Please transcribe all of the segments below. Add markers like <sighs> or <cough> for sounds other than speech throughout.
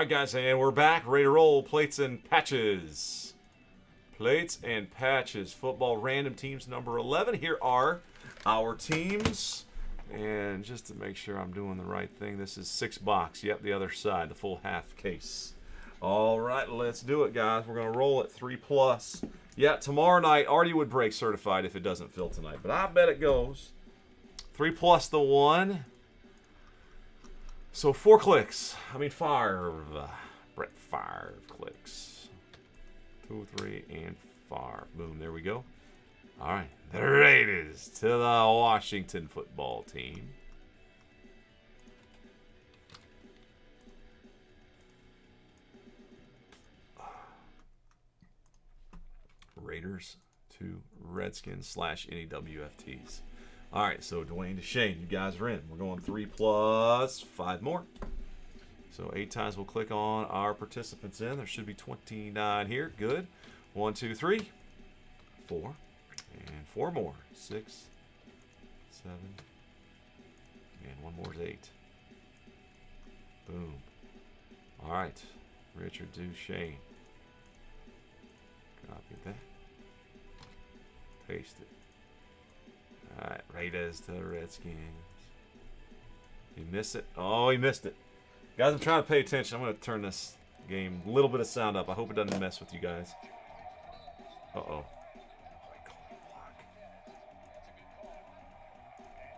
right, guys, and we're back. Ready to roll. Plates and patches. Plates and patches. Football random teams number 11. Here are our teams. And just to make sure I'm doing the right thing, this is six box. Yep, the other side, the full half case. All right, let's do it, guys. We're going to roll at 3 plus. Yeah, tomorrow night, Artie would break certified if it doesn't fill tonight. But I bet it goes. 3 plus the 1. So four clicks. I mean, five. Brett five clicks. Two, three, and five. Boom, there we go. All right, the Raiders to the Washington football team. Raiders to Redskins slash any WFTs. All right, so Dwayne DeShane, you guys are in. We're going three plus five more. So eight times we'll click on our participants in. There should be 29 here. Good. One, two, three, four, and four more. Six, seven, and one more is eight. Boom. All right, Richard DeShane. Copy that. Paste it. Alright, Raiders to the Redskins. He miss it. Oh, he missed it. Guys, I'm trying to pay attention. I'm going to turn this game a little bit of sound up. I hope it doesn't mess with you guys. Uh-oh. Oh,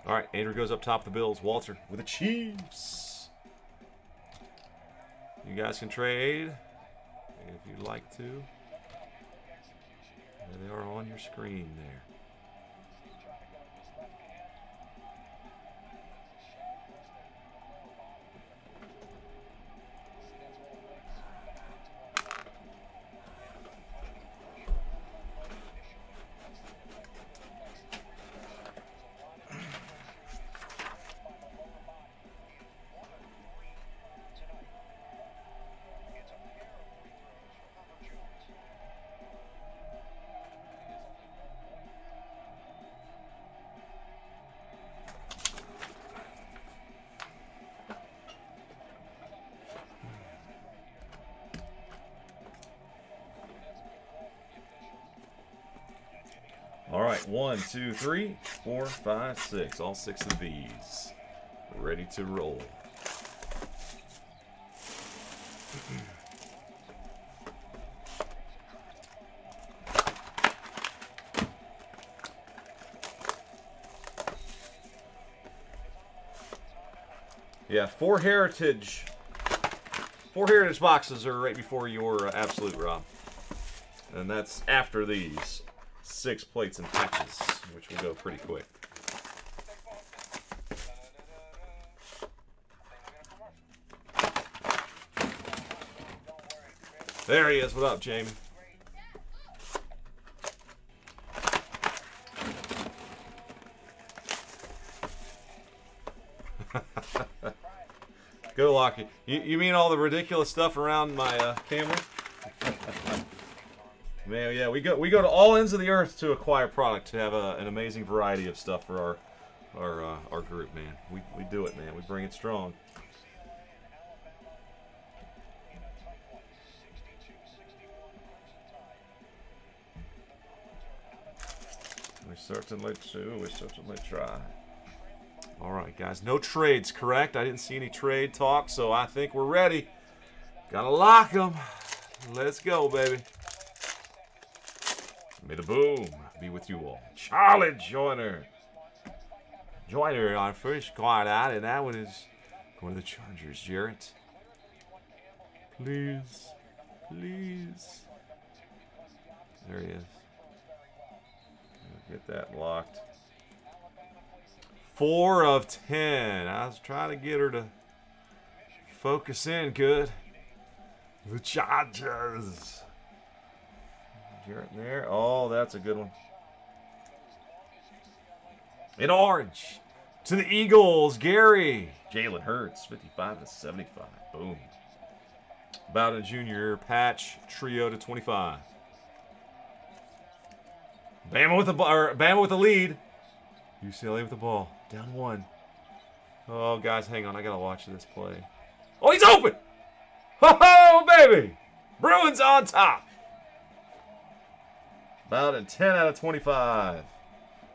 All right, Andrew goes up top of the Bills. Walter with the Chiefs. You guys can trade if you'd like to. There they are on your screen there. One, two, three, four, five, six. All six of these. Ready to roll. Yeah, four heritage. Four heritage boxes are right before your uh, absolute, Rob. And that's after these six plates and patches, which will go pretty quick. There he is. What up, Jamie? <laughs> Go, Lockie. You, you mean all the ridiculous stuff around my uh, camera? Man, yeah, we go we go to all ends of the earth to acquire product to have a, an amazing variety of stuff for our our uh, our group, man. We we do it, man. We bring it strong. We certainly do. We certainly try. All right, guys. No trades, correct? I didn't see any trade talk, so I think we're ready. Gotta lock them. Let's go, baby. May the boom be with you all. Charlie Joiner. Joiner on first card out, and that one is going to the Chargers. Jarrett. Please. Please. There he is. Get that locked. Four of ten. I was trying to get her to focus in good. The Chargers. Jarrett there. Oh, that's a good one. In orange. To the Eagles, Gary. Jalen Hurts, 55 to 75. Boom. Bowden Jr. patch trio to 25. Bama with the or Bama with the lead. UCLA with the ball. Down one. Oh, guys, hang on. I gotta watch this play. Oh, he's open. Ho, ho, baby! Bruins on top. About a 10 out of 25.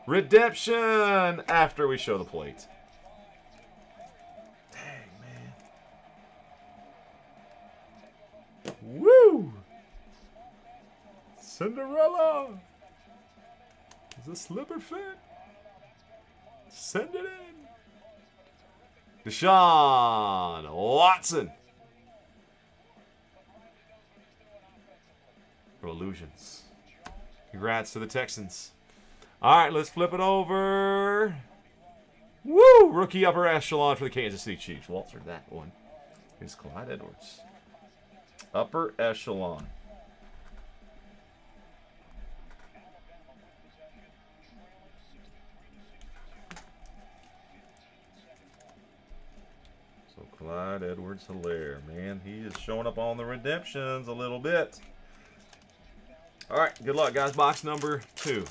Redemption after we show the plate. Dang, man. Woo! Cinderella! Does the slipper fit? Send it in. Deshaun Watson. For illusions. Congrats to the Texans. All right, let's flip it over. Woo! Rookie upper echelon for the Kansas City Chiefs. Walter, that one is Clyde Edwards. Upper echelon. So Clyde Edwards Helaire, man, he is showing up on the redemptions a little bit. All right, good luck, guys. Box number two.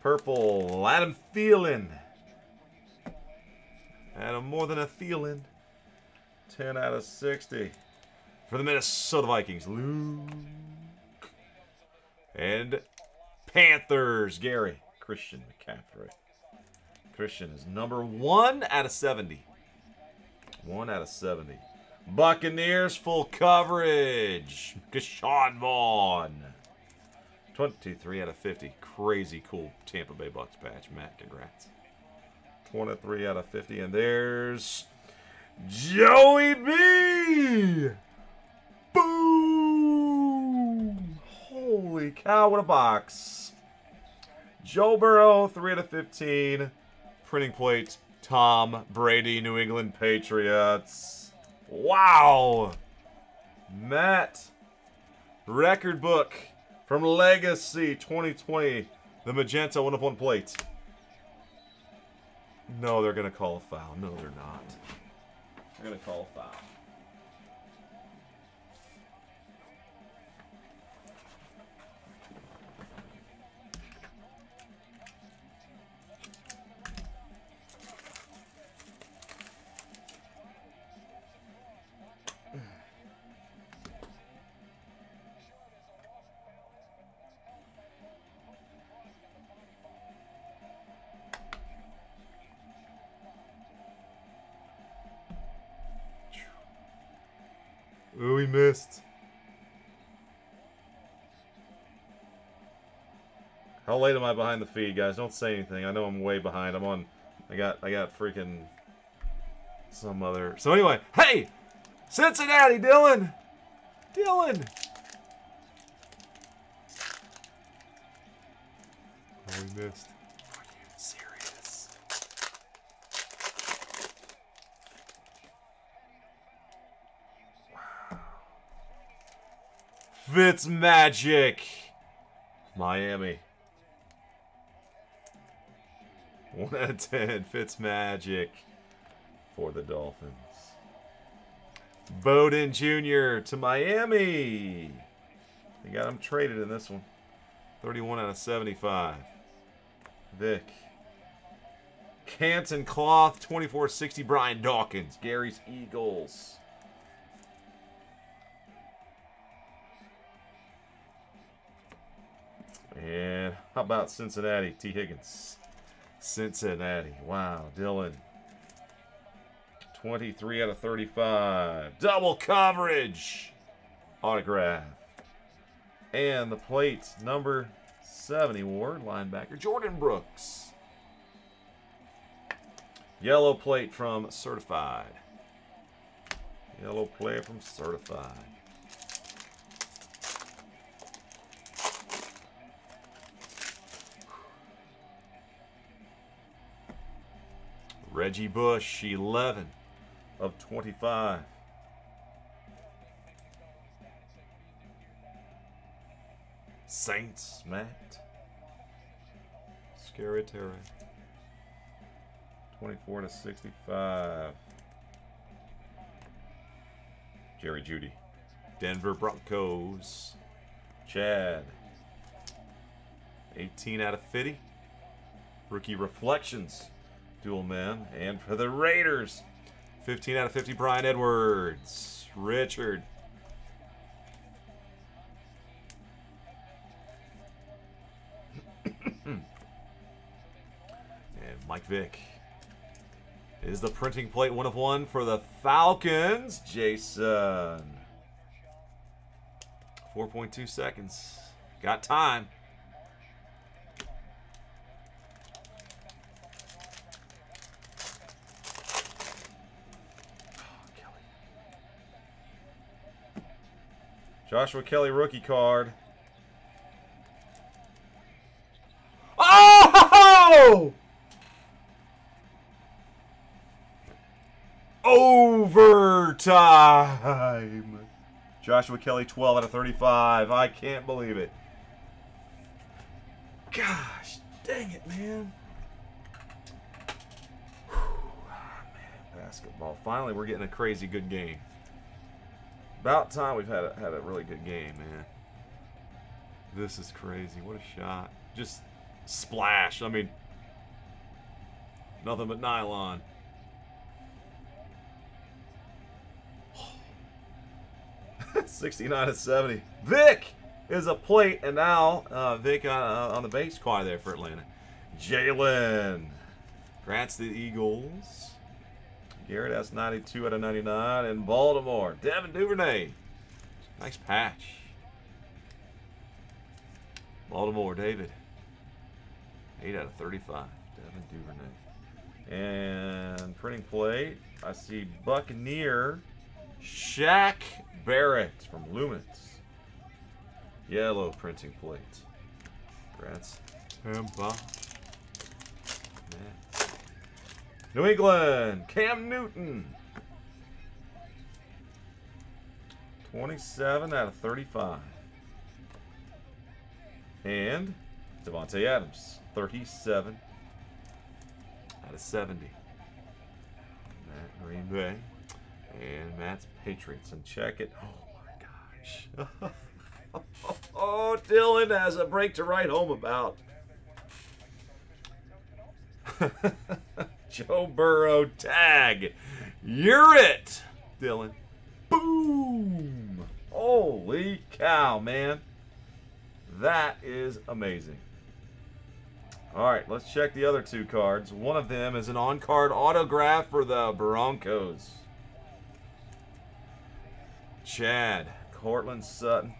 Purple, Adam Thielen. Adam more than a Thielen. 10 out of 60. For the Minnesota Vikings, Luke. And Panthers, Gary. Christian McCaffrey. Christian is number one out of 70. One out of 70. Buccaneers, full coverage. Ke'Shawn Vaughn. 23 out of 50. Crazy cool Tampa Bay Bucks patch. Matt, congrats. 23 out of 50. And there's Joey B. Boom! Holy cow, what a box. Joe Burrow, 3 out of 15. Printing plate, Tom Brady, New England Patriots. Wow! Matt, record book from Legacy 2020, the magenta one of one plate. No, they're going to call a foul. No, they're not. They're going to call a foul. We missed. How late am I behind the feed, guys? Don't say anything. I know I'm way behind. I'm on. I got. I got freaking some other. So anyway, hey, Cincinnati, Dylan, Dylan. Oh, we missed. Are you serious? Fitz Magic. Miami. <laughs> 1 out of 10. Fitz Magic for the Dolphins. Bowden Jr. to Miami. They got him traded in this one. 31 out of 75. Vic. Canton Cloth, 2460. Brian Dawkins. Gary's Eagles. And how about Cincinnati? Tee Higgins. Cincinnati. Wow, Dylan. 23 out of 35. Double coverage. Autograph. And the plate, number 70, Ward, linebacker, Jordyn Brooks. Yellow plate from Certified. Yellow plate from Certified. Reggie Bush, 11 of 25. Saints, Matt. Scary Terry. 24 to 65. Jerry Jeudy. Denver Broncos. Chad. 18 out of 50. Rookie Reflections. Dual man. And for the Raiders, 15 out of 50, Bryan Edwards. Richard. <coughs> and Mike Vick is the printing plate one of one for the Falcons. Jason. 4.2 seconds. Got time. Joshua Kelley rookie card. Oh! Overtime. Joshua Kelley, 12 out of 35. I can't believe it. Gosh, dang it, man. Whew, ah, man. Basketball. Finally, we're getting a crazy good game. About time we've had a, had a really good game, man. This is crazy. What a shot. Just splash. I mean, nothing but nylon. <sighs> 69 to 70. Vick is a plate, and now uh, Vick on, uh, on the base quad there for Atlanta. Jalen. Grants the Eagles. Garrett has 92 out of 99. And Baltimore. Devin Duvernay. Nice patch. Baltimore, David. 8 out of 35. Devin Duvernay. And printing plate. I see Buccaneer. Shaq Barrett from Lumens. Yellow printing plate. Congrats. Tampa. New England, Cam Newton. 27 out of 35. And Davante Adams, 37 out of 70. Matt Green Bay. And Matt's Patriots. And check it. Oh my gosh. <laughs> oh, Dylan has a break to write home about. <laughs> Joe Burrow tag. You're it, Dylan. Boom. Holy cow, man. That is amazing. All right, let's check the other two cards. One of them is an on-card autograph for the Broncos. Chad, Courtland Sutton,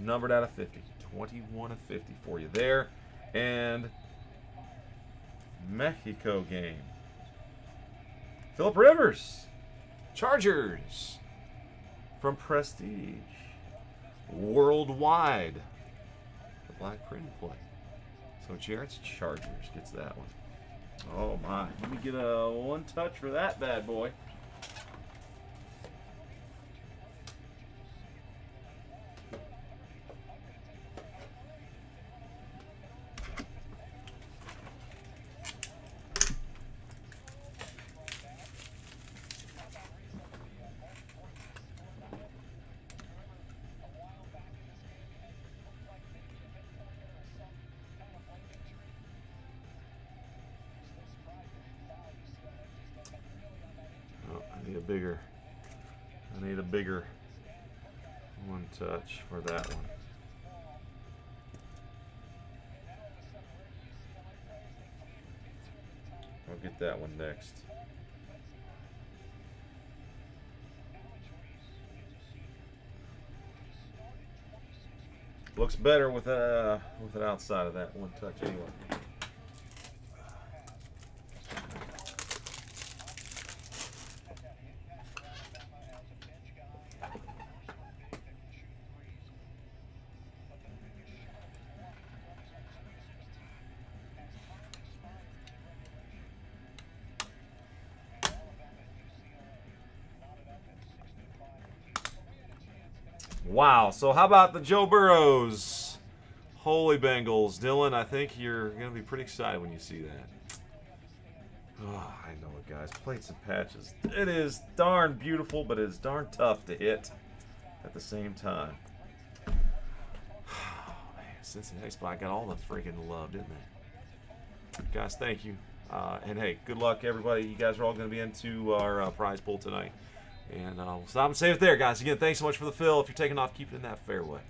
numbered out of 50. 21 of 50 for you there. And Mexico game. Philip Rivers, Chargers from Prestige. Worldwide, the black print play. So Jarrett's Chargers gets that one. Oh my, let me get a one touch for that bad boy. Bigger, I need a bigger one touch for that one. I'll get that one next. Looks better with uh with it outside of that one touch anyway. Wow. So how about the Joe Burrows? Holy Bengals. Dylan, I think you're going to be pretty excited when you see that. Oh, I know it, guys. Plates and patches. It is darn beautiful, but it is darn tough to hit at the same time. <sighs> Oh, man, Cincinnati spot got all the freaking love, didn't they? Guys, thank you. Uh, and hey, good luck, everybody. You guys are all going to be into our uh, prize pool tonight. And uh, we'll stop and save it there, guys. Again, thanks so much for the fill. If you're taking off, keep it in that fairway.